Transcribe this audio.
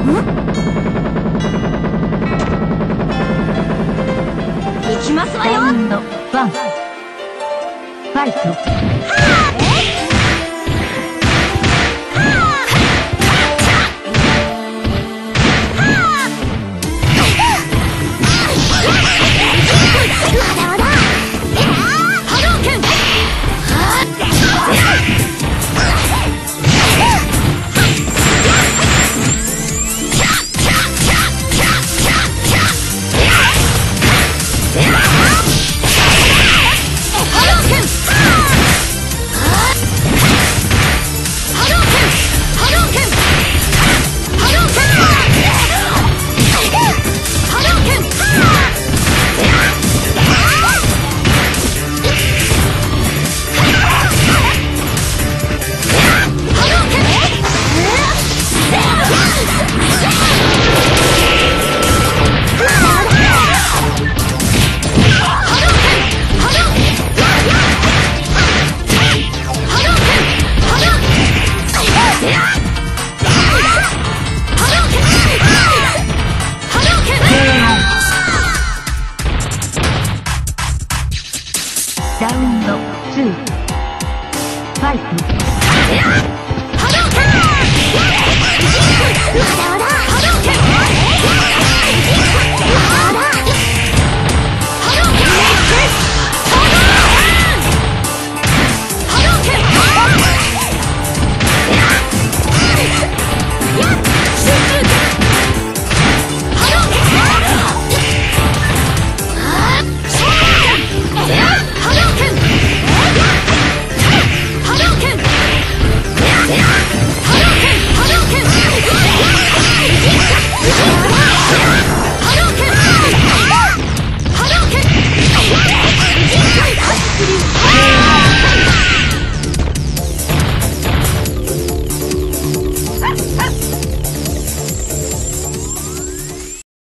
行きますわよ。ラウン。イトラウンド2ファイト